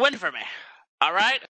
win for me. All right.